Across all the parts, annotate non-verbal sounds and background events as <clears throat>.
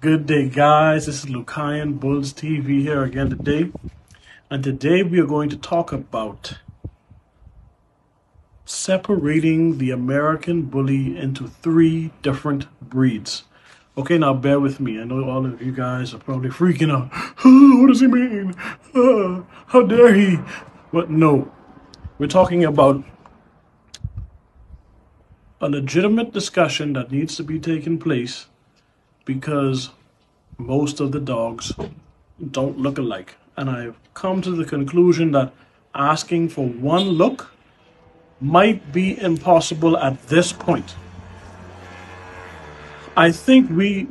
Good day, guys. This is Lucayan Bulls TV here again today. And today we are going to talk about separating the American Bully into three different breeds. Okay, now bear with me. I know all of you guys are probably freaking out. <gasps> What does he mean? Oh, how dare he? But no, we're talking about a legitimate discussion that needs to be taking place because most of the dogs don't look alike. And I've come to the conclusion that asking for one look might be impossible at this point. I think we,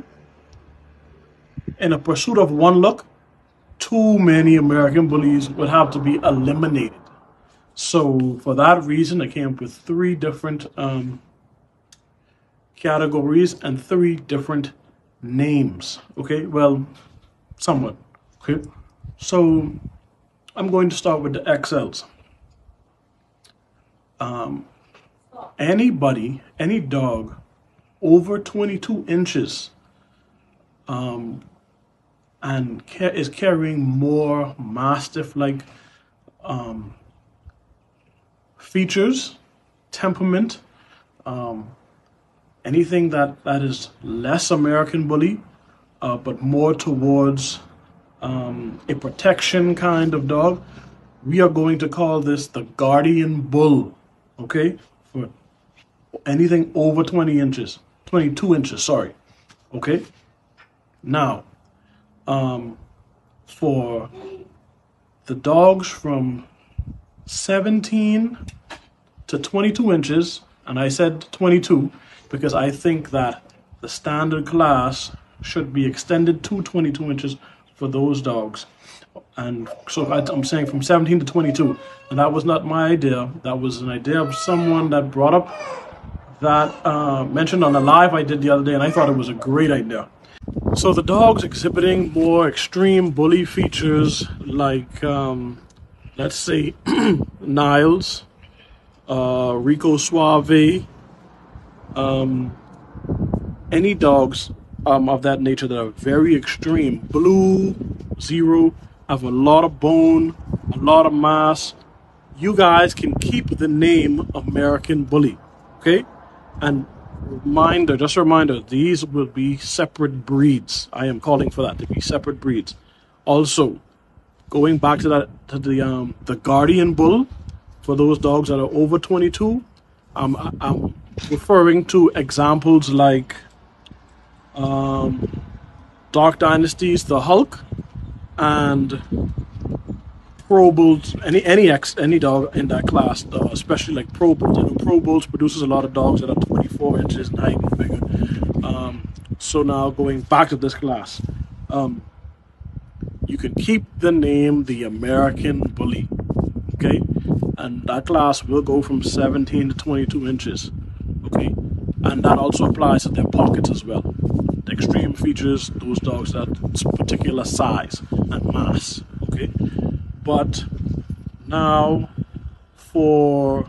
in a pursuit of one look, too many American bullies would have to be eliminated. So for that reason, I came up with three different um, categories and three different names. Okay, well, somewhat. Okay, so I'm going to start with the XLs. Um, anybody, any dog over 22 inches um, and ca- is carrying more mastiff like um, features, temperament, um, anything that, that is less American bully, uh, but more towards um, a protection kind of dog, we are going to call this the guardian bull. Okay, for anything over 20 inches, 22 inches, sorry. Okay, now um, for the dogs from 17 to 22 inches, and I said 22 because I think that the standard class should be extended to 22 inches for those dogs. And so I'm saying from 17 to 22. And that was not my idea. That was an idea of someone that brought up that uh, mentioned on a live I did the other day, and I thought it was a great idea. So the dogs exhibiting more extreme bully features like, um, let's say, <clears throat> Niles, uh, Rico Suave, um, any dogs um, of that nature that are very extreme. Blue, zero, have a lot of bone, a lot of mass. You guys can keep the name American Bully, okay? And reminder, just a reminder, these will be separate breeds. I am calling for that to be separate breeds. Also, going back to that to the um the Guardian Bull for those dogs that are over 22, um, I'm referring to examples like um, Dark Dynasties, The Hulk, and Pro Bulls. Any any ex any dog in that class, uh, especially like Pro Bulls. I know Pro Bulls produces a lot of dogs that are 24 inches in height and bigger. Um, so now going back to this class, um, you can keep the name the American Bully. Okay, and that class will go from 17 to 22 inches. Okay, and that also applies to their pockets as well. The extreme features, those dogs that particular size and mass. Okay, but now for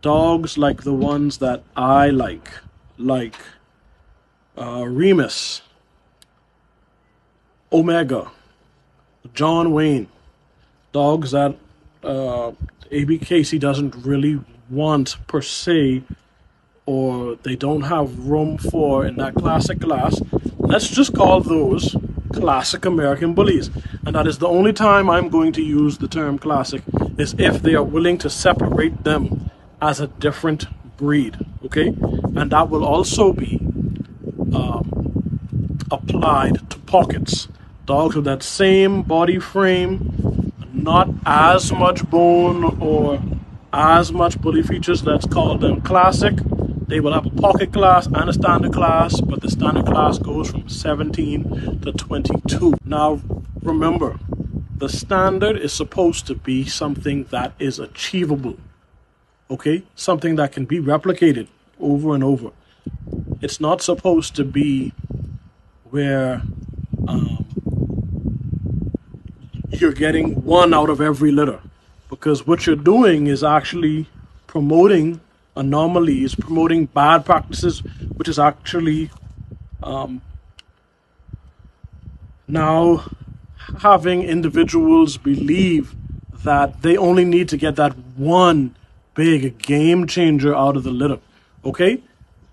dogs like the ones that I like, like uh, Remus, Omega, John Wayne, dogs that uh, ABKC doesn't really want per se, or they don't have room for in that classic class. Let's just call those classic American bullies. And that is the only time I'm going to use the term classic is if they are willing to separate them as a different breed. Okay? And that will also be um, applied to pockets. Dogs with that same body frame, not as much bone or as much bully features. Let's call them classic. They will have a pocket class and a standard class, but the standard class goes from 17 to 22. Now, remember, the standard is supposed to be something that is achievable. Okay? Something that can be replicated over and over. It's not supposed to be where um, you're getting one out of every litter because what you're doing is actually promoting anomalies, promoting bad practices, which is actually um, Now, having individuals believe that they only need to get that one big game changer out of the litter, okay?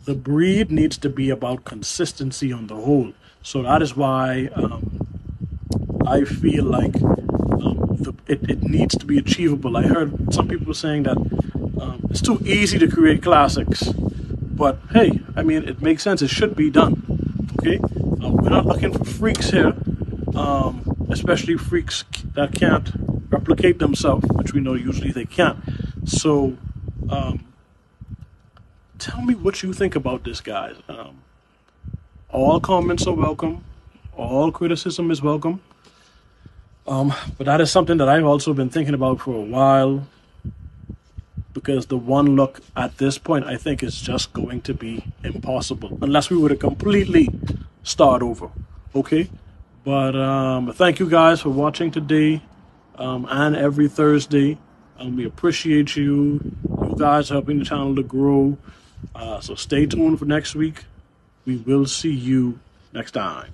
The breed needs to be about consistency on the whole. So that is why um, I feel like um, the, it, it needs to be achievable. I heard some people saying that um, it's too easy to create classics, but hey, I mean, it makes sense. It should be done. Okay, uh, we're not looking for freaks here, um, especially freaks that can't replicate themselves, which we know usually they can't. So, um, tell me what you think about this, guys. Um, all comments are welcome. All criticism is welcome. Um, but that is something that I've also been thinking about for a while because the one look at this point I think is just going to be impossible unless we were to completely start over. Okay? But um, thank you guys for watching today um, and every Thursday. Um, we appreciate you. You guys helping the channel to grow. Uh, so stay tuned for next week. We will see you next time.